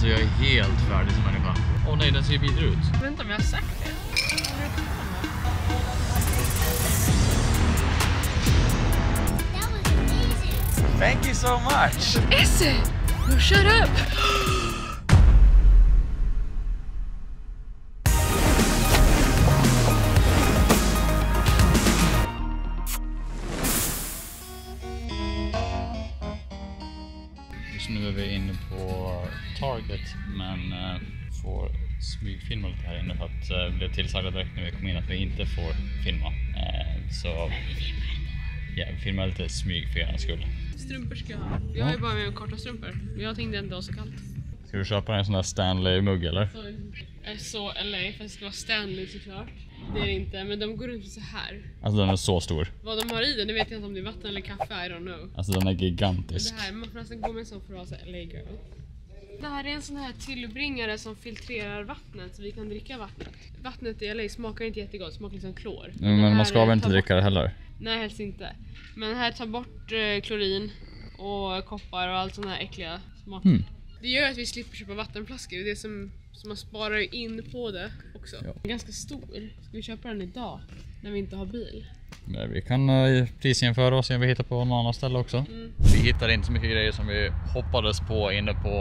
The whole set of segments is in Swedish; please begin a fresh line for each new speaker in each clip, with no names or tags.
Alltså jag är helt färdig som människa. Åh nej, den ser ju vidare ut.
Jag vet inte om jag har sagt det.
Thank you so much!
Esse! No, shut up!
Får smygfilma lite här inne för att eh, vi blev tillsagda direkt när vi kom in att vi inte får filma. Eh, så ja, vi filmar lite smyg för er skull.
Strumpor ska jag ha. Jag har ju bara med mig korta strumpor. Jag tänkte inte det var så kallt.
Ska du köpa en sån där Stanley-mugg eller?
Så, är så LA, fast det var Stanley såklart. Det är det inte, men de går runt så här.
Alltså den är så stor.
Vad de har i den, det vet jag inte om det är vatten eller kaffe, I don't know.
Alltså den är gigantisk.
Det här, man får nästan gå med en sån för att vara så LA girl. Det här är en sån här tillbringare som filtrerar vattnet så vi kan dricka vattnet. Vattnet i LA smakar inte jättegott, smakar liksom klor.
Men
här
man ska väl inte dricka det heller?
Nej, helst inte. Men här tar bort eh, klorin och koppar och allt såna här äckliga smaker.
Mm.
Det gör att vi slipper köpa vattenflaskor. Det är det som, som man sparar ju in på det också.
Ja.
Ganska stor. Ska vi köpa den idag? När vi inte har bil?
Nej, vi kan uh, prisjämföra och se om vi hittar på något annat ställe också.
Mm.
Vi hittade inte så mycket grejer som vi hoppades på inne på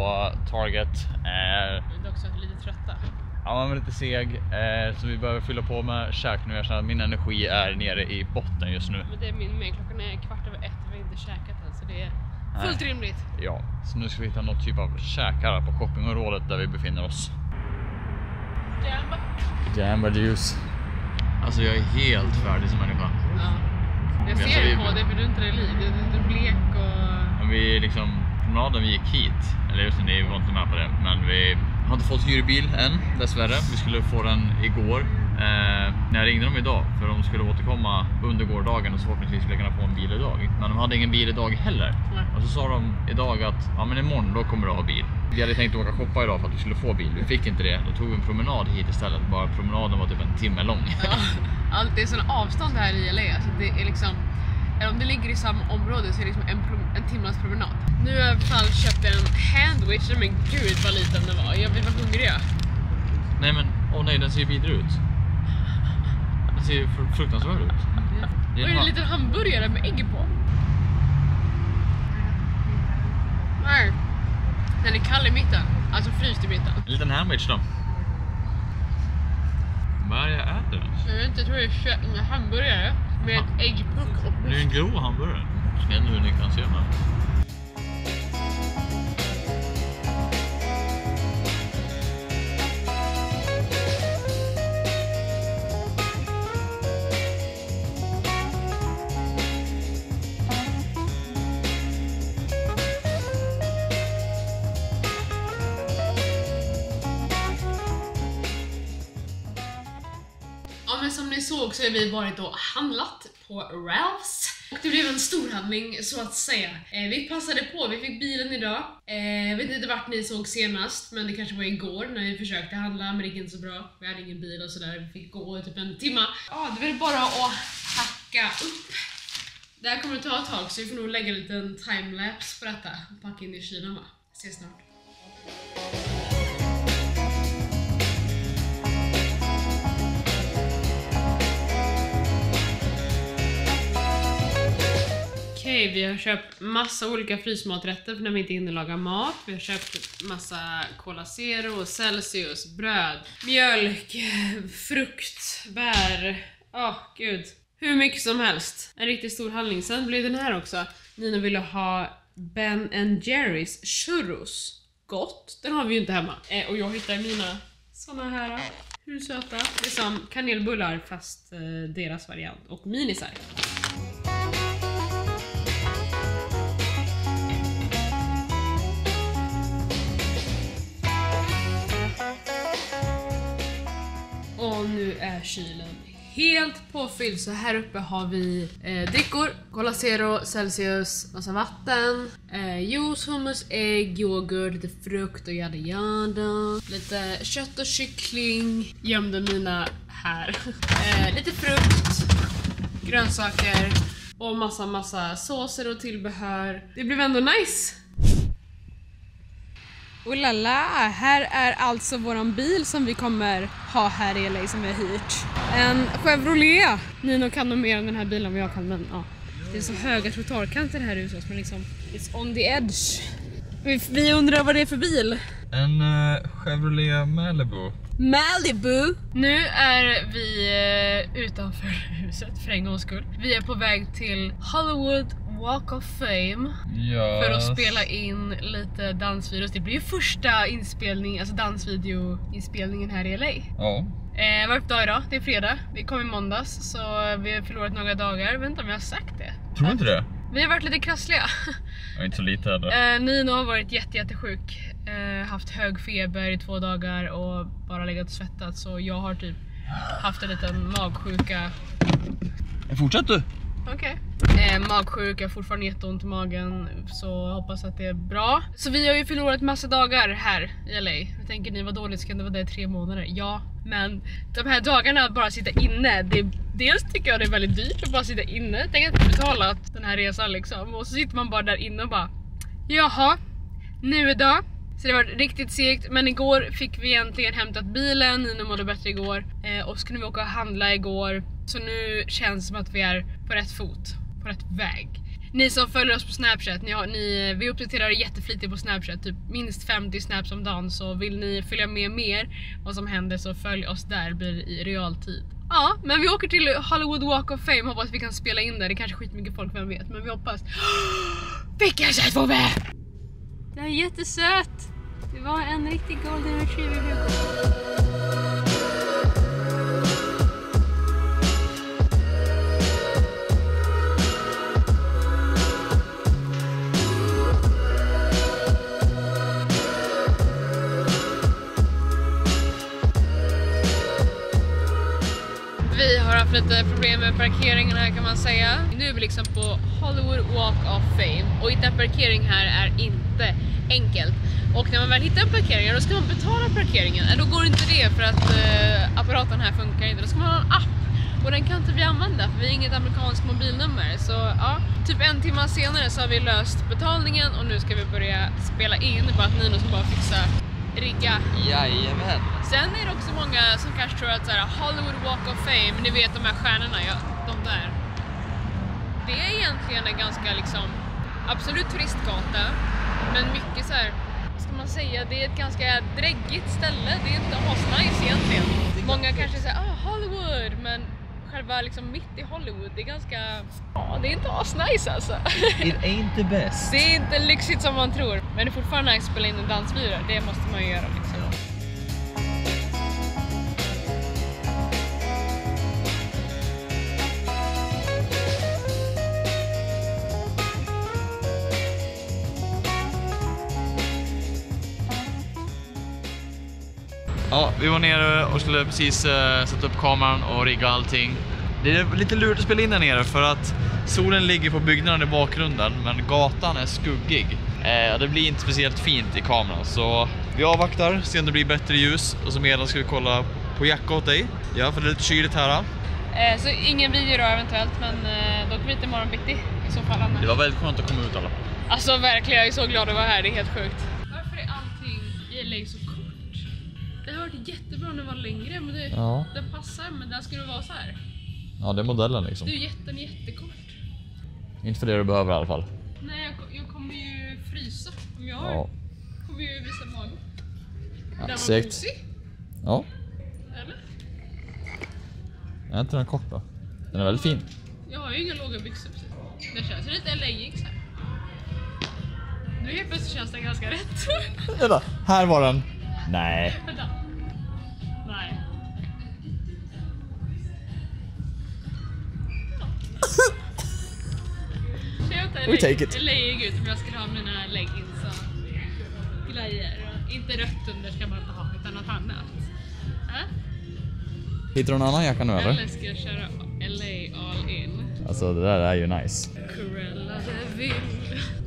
Target. Eh,
Vi är också lite trötta.
Ja, man är lite seg, eh, så vi behöver fylla på med käk nu. Jag känner att min energi är nere i botten just nu.
Men det är min med. Klockan är kvart över ett och vi har inte käkat än så det är fullt rimligt.
Ja, så nu ska vi hitta något typ av käk här på shoppingområdet där vi befinner oss.
Jamba.
Jamba juice. Alltså jag är helt färdig som människa.
Ja. Jag ser
alltså,
det
vi-
på dig för du är inte dig lik. Du du är blek och...
Men vi liksom, promenaden vi gick hit, eller just ni var inte med på det, men vi har inte fått hyrbil än dessvärre. Vi skulle få den igår. Eh, när jag ringde dem idag för de skulle återkomma under gårdagen och så förhoppningsvis skulle jag kunna få en bil idag. Men de hade ingen bil idag heller.
Nej.
Och så sa de idag att ja, men imorgon då kommer du ha bil. Vi hade tänkt åka shoppa idag för att vi skulle få bil. Vi fick inte det. Då tog vi en promenad hit istället. Bara promenaden var typ en timme lång.
Ja, allt det är sådana avstånd här i LA. Alltså det är liksom, eller om det ligger i samma område så är det liksom en, en timmas promenad. Nu har jag i alla fall köpt en handwich. Men gud vad liten den var. Jag bara hungrig.
nej men, åh nej den ser ju vidare ut. Den ser ju fr- fruktansvärd ut. Det är
Och
en
är det
ha-
en liten hamburgare med ägg på? Nej. Den är kall i mitten. Alltså fryst i mitten.
En liten hamburgare då. Vad är det jag äter ens?
Jag vet inte, jag tror det är en hamburgare med ett äggpuck och
Det är en grå hamburgare. Jag vet inte hur ni kan se den.
Ja Och så har vi varit och handlat på Ralphs. Och det blev en storhandling så att säga. Eh, vi passade på, vi fick bilen idag. Eh, vet inte vart ni såg senast, men det kanske var igår när vi försökte handla, men det gick inte så bra. Vi hade ingen bil och sådär, vi fick gå i typ en timma. Ja, det är väl bara att hacka upp. Det här kommer att ta ett tag så vi får nog lägga en liten timelapse på detta och packa in i kylen va. Ses snart. Okej, vi har köpt massa olika frysmaträtter för när vi inte hinner laga mat. Vi har köpt massa Cola Zero, Celsius, bröd, mjölk, frukt, bär. Åh, gud. Hur mycket som helst. En riktigt stor handling. Sen blev den här också. Nina ville ha Ben and Jerrys churros. Gott. Den har vi ju inte hemma. Eh, och jag hittar mina såna här. Eh, hur söta? Det är som kanelbullar fast eh, deras variant. Och minisar. Nu är kylen helt påfylld så här uppe har vi eh, drickor, Cola Zero, Celsius, massa vatten, eh, juice, hummus, ägg, yoghurt, lite frukt och yada yada. Lite kött och kyckling gömde mina här. Eh, lite frukt, grönsaker och massa massa såser och tillbehör. Det blev ändå nice! Oh la la, här är alltså våran bil som vi kommer ha här i LA som vi har hyrt. En Chevrolet. Nino kan nog mer om den här bilen än vad jag kan men ja. Det är så höga trottoarkanter här hos oss men liksom it's on the edge. Vi, vi undrar vad det är för bil.
En uh, Chevrolet Malibu.
Malibu. Nu är vi eh, utanför huset för en gångs skull. Vi är på väg till Hollywood Walk of Fame
Ja.
för att spela in lite dansvideos. Det blir ju första inspelning, alltså dansvideoinspelningen här i LA.
Ja.
Eh, vad är det idag? Det är fredag. Vi kom i måndags så vi har förlorat några dagar. Jag vet inte om jag har sagt det.
Tror du inte det?
Vi har varit lite krassliga.
Är inte så lite heller.
Eh, Nino har varit jätte, jättesjuk. Eh, haft hög feber i två dagar och bara legat och svettats. Så jag har typ haft en liten magsjuka.
Fortsätt du!
Okej. Eh, magsjuka, fortfarande jätteont i magen. Så hoppas att det är bra. Så vi har ju förlorat massa dagar här i LA. Jag tänker ni vad dåligt ska det vara där i tre månader? Ja, men de här dagarna att bara sitta inne. Det, dels tycker jag det är väldigt dyrt att bara sitta inne. Tänk att inte betala den här resan liksom. Och så sitter man bara där inne och bara Jaha, nu idag. Så det var riktigt segt, men igår fick vi äntligen hämtat bilen, Nino mådde bättre igår. Eh, och så kunde vi åka och handla igår. Så nu känns det som att vi är på rätt fot, på rätt väg. Ni som följer oss på snapchat, ni har, ni, vi uppdaterar jätteflitigt på snapchat, typ minst 50 snaps om dagen. Så vill ni följa med mer vad som händer så följ oss där, blir det i realtid. Ja, men vi åker till Hollywood Walk of Fame, hoppas vi kan spela in där. Det är kanske skitmycket folk, vem vet. Men vi hoppas. Vilken söt vovve! Den är jättesöt! Det var en riktig golden retriever haft lite problem med parkeringen här kan man säga. Nu är vi liksom på Hollywood Walk of Fame och hitta parkering här är inte enkelt. Och när man väl hittar en parkering, då ska man betala parkeringen. Äh, då går inte det för att eh, apparaten här funkar inte. Då ska man ha en app och den kan inte vi använda för vi har inget amerikanskt mobilnummer. Så ja, typ en timme senare så har vi löst betalningen och nu ska vi börja spela in. Bara att Nino ska bara fixa rigga
Jajamän.
Sen är det också många som kanske tror att så här, Hollywood Walk of Fame, ni vet de här stjärnorna, ja, de där. Det är egentligen en ganska liksom, absolut turistgata, men mycket så här, vad ska man säga, det är ett ganska dräggigt ställe. Det är inte asnice egentligen. Många kanske säger ah Hollywood, men själva liksom mitt i Hollywood, det är ganska, ja det är inte asnice alltså.
It ain't the best.
Det är inte lyxigt som man tror, men det är fortfarande nice att spela in en dansvideo. Det måste man ju göra liksom.
Ja, vi var nere och skulle precis eh, sätta upp kameran och rigga allting. Det är lite lurt att spela in där nere för att solen ligger på byggnaden i bakgrunden men gatan är skuggig. Eh, det blir inte speciellt fint i kameran så vi avvaktar, ser om det blir bättre ljus och så medan ska vi kolla på jacka åt dig. Ja, för det är lite kyligt här.
Eh, så ingen video då eventuellt, men eh, då kommer vi hit imorgon bitti i så fall. Annars.
Det var väldigt skönt att komma ut alla.
Alltså verkligen, jag är så glad att vara här, det är helt sjukt. Varför är allting i LA så kort? Det har varit jättebra när det var längre, men det,
Ja.
det passar, men där ska det vara så här.
Ja, det är modellen liksom.
Du, jätten är jättekort.
Inte för det du behöver i alla fall.
Nej, jag, jag kommer ju frysa om jag
Ja.
kommer ju visa magen. Den var gosig,
Ja,
eller?
är inte den kort då? Den är väldigt fin.
Jag har ju inga låga byxor precis. Det känns lite leggings här. Nu helt plötsligt känns det ganska rätt.
Vänta, här var den. Nej.
Vänta.
We take it.
Lägg ut om jag skulle ha mina leggings och grejer. Inte rött under ska man inte ha utan något annat. Äh?
Hittar du någon annan jacka nu
Eller
eller?
ska jag köra LA all in?
Alltså det där är ju nice.
Cruella de Vil.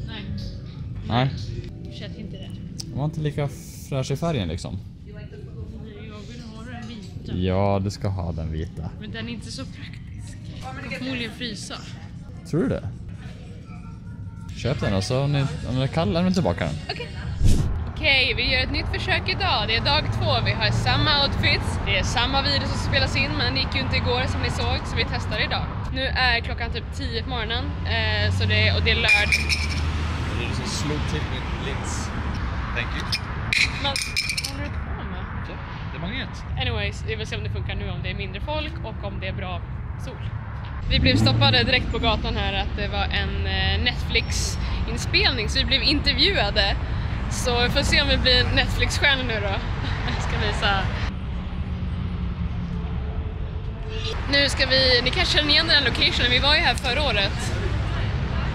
Nej,
Nej,
känns inte det.
den var inte lika fräsch i färgen liksom.
Jag vill ha den vita.
Ja, du ska ha den vita.
Men den är inte så praktisk. Jag kommer förmodligen frysa.
Tror du det? Köp den och så om, ni, om den är kall lämnar vi tillbaka den.
Okej. Okej, vi gör ett nytt försök idag. Det är dag två. Vi har samma outfits. Det är samma video som spelas in, men det gick ju inte igår som ni såg, så vi testar idag. Nu är klockan typ 10 på morgonen, eh, så det, och det är lördag.
Det är du som slog till min lins. Thank you.
Men vad håller du på med?
Det är magnet.
Anyways, vi vill se om det funkar nu, om det är mindre folk och om det är bra sol. Vi blev stoppade direkt på gatan här att det var en eh, Netflix-inspelning så vi blev intervjuade. Så vi får se om vi blir Netflix-stjärnor nu då. Jag ska visa. Nu ska vi, ni kanske känner igen den här locationen, vi var ju här förra året.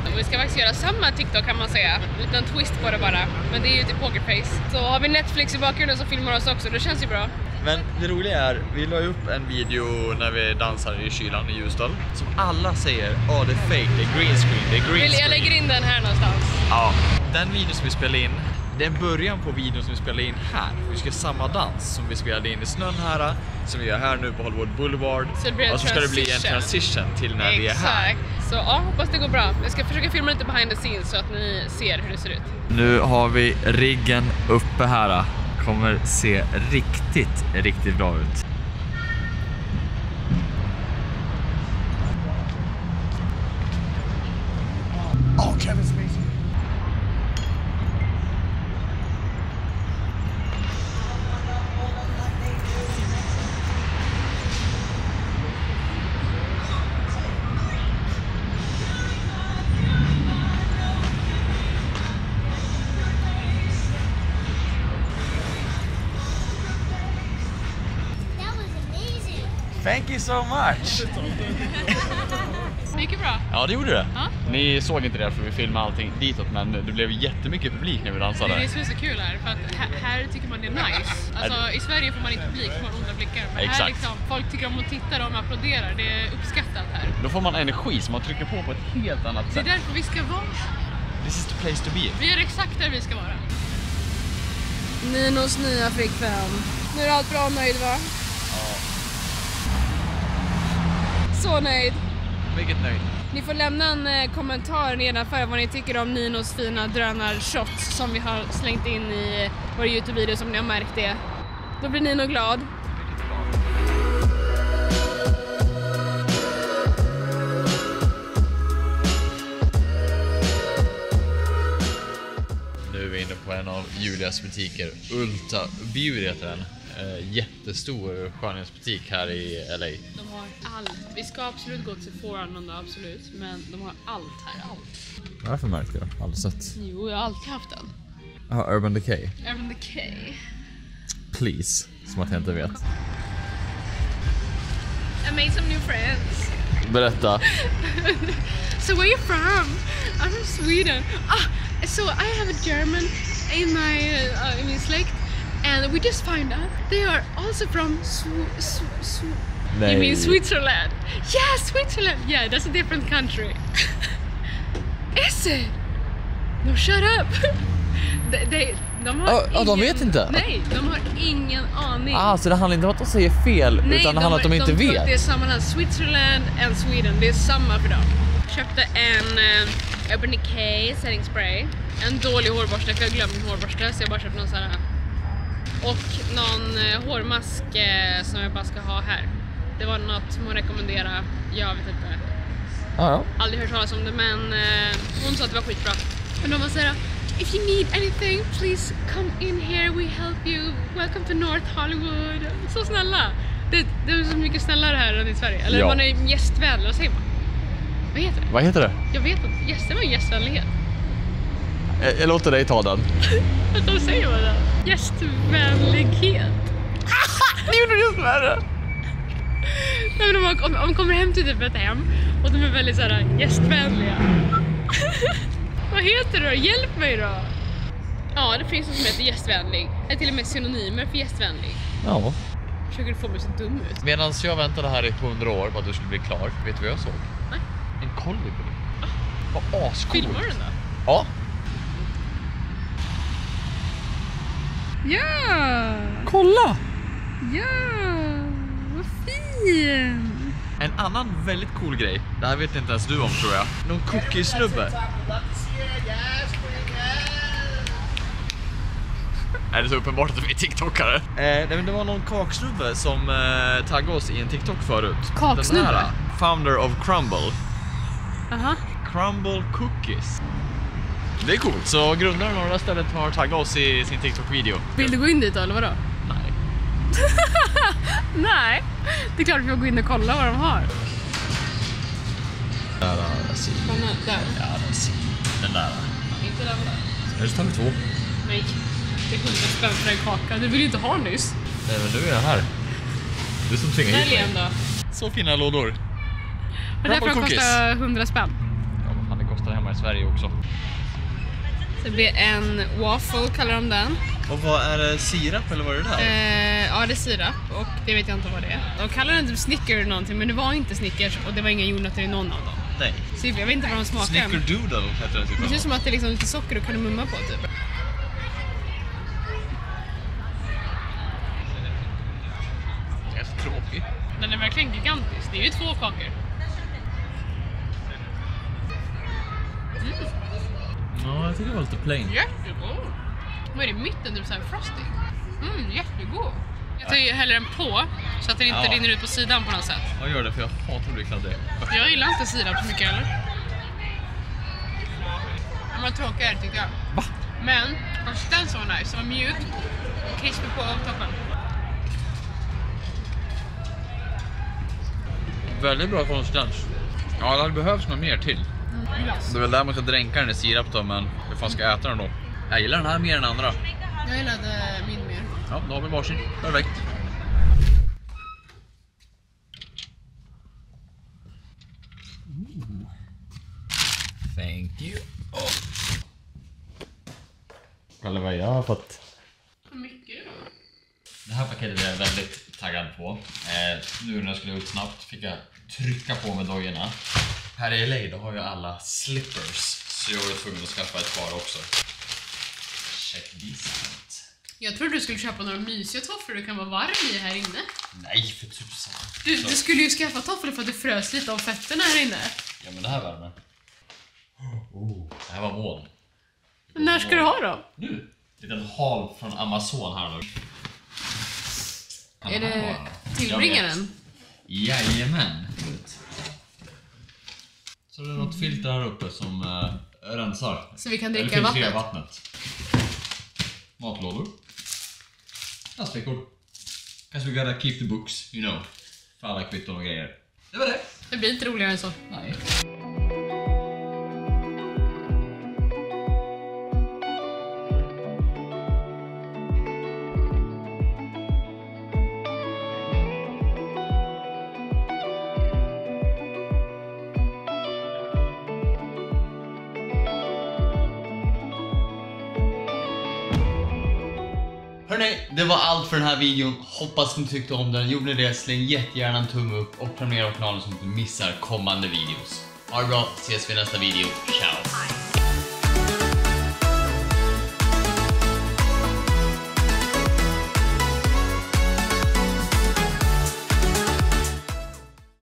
Och vi ska faktiskt göra samma TikTok kan man säga. En liten twist på det bara. Men det är ju till Pokerface. Så har vi Netflix i bakgrunden som filmar oss också, det känns ju bra.
Men det roliga är, vi la upp en video när vi dansar i kylan i Ljusdal som alla säger ja det är fake, det är green screen, det är green
Vill jag
screen.
lägger in den här någonstans.
Ja, den videon som vi spelade in, det är början på videon som vi spelade in här. Vi ska samma dans som vi spelade in i snön här, som vi gör här nu på Hollywood Boulevard.
Så det blir en
och så ska det bli en
transition.
till när vi är här.
Exakt. Så ja, hoppas det går bra. Jag ska försöka filma lite behind the scenes så att ni ser hur det ser ut.
Nu har vi riggen uppe här. Kommer se riktigt, riktigt bra ut. Thank you so much!
Det gick ju bra.
Ja, det gjorde det.
Ja.
Ni såg inte det för vi filmade allting ditåt, men det blev jättemycket publik när vi
Det är
dansade.
det som är så kul här, för att här, här tycker man det är nice. Alltså i Sverige får man inte publik, får man onda blickar. Men här
Exakt.
liksom, folk tycker om att titta, de applåderar. Det är uppskattat här.
Då får man energi som man trycker på på ett helt annat
Det är
sätt.
därför vi ska vara här.
This is the place to be.
Vi är exakt där vi ska vara. Ninos nya flickvän. Nu är allt bra och nöjd va? Så nöjd.
Mycket nöjd.
Ni får lämna en eh, kommentar nedanför vad ni tycker om Ninos fina drönarshots som vi har slängt in i eh, vår Youtube-video som ni har märkt det. Då blir Nino glad.
Nu är vi inne på en av Julias butiker, Ulta Beauty heter den. Eh, jättestor skönhetsbutik här i LA.
De har allt. Vi ska absolut gå till Foreign absolut, men de har allt här. Allt.
Vad är det för märke då? Aldrig sett.
Jo, jag har alltid haft den.
Ja, Urban Decay.
Urban Decay.
Please. Som att jag inte vet.
I made some new friends.
Berätta.
So where you from? I'm from Sweden. Ah, so I have a German in my uh, in my släkt, and we just found out they are also from Sw- Sw- Sw- You mean Switzerland? Yeah, Switzerland. Yeah, that's a different country. Is it? No, shut up. de, de, de har
Ja, ja, de
ingen-
vet inte?
Nej, de har ingen aning.
Ah, så det handlar inte om att de säger fel,
Nej,
utan det handlar om att de inte
de
vet.
det är samma land. Switzerland and Sweden, det är samma för dem. Köpte en uh, Urban Decay setting spray. En dålig hårborste, för jag glömde min hårborste så jag bara köpte någon sån här. Och någon eh, hårmask eh, som jag bara ska ha här. Det var något som hon rekommenderade, jag vet inte.
Ja, ja.
Aldrig hört talas om det men eh, hon sa att det var skitbra. Men de var såhär If you need anything please come in here, we help you. Welcome to North Hollywood. Så snälla! Det, det är så mycket snällare här än i Sverige. Eller
Ja.
man är gästvänlig, vad säger man? Vad heter det?
Vad heter det?
Jag vet inte. Gäster var gästvänlighet.
Jag, jag låter dig ta den.
Vad säger man då? Gästvänlighet.
Nu gjorde du just värre!
Nej, men om, man, om, om man kommer hem till typ ett hem och de är väldigt såhär gästvänliga. Vad heter det då? Hjälp mig då! Ja, det finns något som heter gästvänlig. Det är till och med synonymer för gästvänlig.
Ja.
Försöker du få mig så dum ut?
Medan jag väntade här i 100 år på att du skulle bli klar, vet du vad jag såg?
Nej.
En kolibri. Vad ascoolt!
Filmar du den då?
Ja.
Ja!
Kolla!
Ja! Vad fin!
En annan väldigt cool grej, det här vet inte ens du om tror jag. Någon cookie-snubbe. är det så uppenbart att vi är TikTokare? Eh, nej, men det var någon kaksnubbe som eh, taggade oss i en TikTok förut.
Kaksnubbe?
Den här, founder of Crumble.
Aha.
Crumble Cookies. Det är coolt. Så grundaren av det här stället har taggat oss i sin TikTok-video.
Vill du gå in dit då eller vadå?
Nej.
Nej, det är klart vi får gå in och kolla vad de har.
Där, där, ser.
Där.
Ja, där. Den där.
Inte den där.
Här står vi två.
Nej. Det är 100 spänn för en kaka. Du vill ju inte ha nyss.
Nej, men nu är här. Du som tvingar hit mig.
då.
Så fina lådor.
Men det får
Crumble
kosta 100 spänn.
Ja, vad fan det kostar hemma i Sverige också.
Det blir en waffle kallar de den.
Och vad är det? Sirap eller vad är det där?
Eh, ja, det är sirap och det vet jag inte vad det är. De kallar den typ Snicker eller någonting men det var inte Snickers och det var inga jordnötter i någon av dem.
Nej.
Så jag vet inte vad de smakar.
Snickerdoodle heter den typ.
Det ser ut som att det är liksom lite socker och kardemumma på typ.
Plain.
Jättegod! Vad är det i mitten? Typ såhär frosting. Mm, jättegod. Jag tar ju hellre den på så att den inte
Ja.
rinner ut på sidan på något sätt.
Jag gör det för jag hatar att bli kladdig.
Jag gillar inte sirap så mycket heller. Den var tråkigare tyckte jag.
Va?
Men konsistensen var nice, den var mjuk. Krispig på toppen.
Väldigt bra konsistens. Ja, det hade behövts något mer till.
Glass.
Det är väl där man ska dränka den i sirap då, men hur fan ska jag äta den då? Jag gillar den här mer än andra.
Jag gillade min mer.
Ja, då har vi varsin. Perfekt. Thank you. Oh. Kolla vad jag har fått.
Hur mycket då?
Det här paketet är jag väldigt taggad på. Eh, nu när jag skulle ut snabbt fick jag trycka på med dojorna. Här i LA då har ju alla slippers, så jag var tvungen att skaffa ett par också. Check this out.
Jag trodde du skulle köpa några mysiga tofflor du kan vara varm i här inne.
Nej för tusan.
Du, du skulle ju skaffa tofflor för att du frös lite av fötterna här inne.
Ja men det här värmer. Oh, det här var moln.
När ska du ha dem?
Nu! Liten haul från Amazon här nu.
Är det tillbringaren?
Jajamän. Så det är något filter här uppe som uh, rensar.
Så vi kan
Eller
dricka vattnet?
vattnet. Matlådor. Plastfickor. Cause we gotta keep the books, you know. För alla kvitton och grejer. Det var det.
Det blir inte roligare än så.
Nej. Hörrni, det var allt för den här videon. Hoppas ni tyckte om den. Gjorde ni det, släng jättegärna en tumme upp och prenumerera på kanalen så att du inte missar kommande videos. Ha det bra, ses vi i nästa video. Ciao!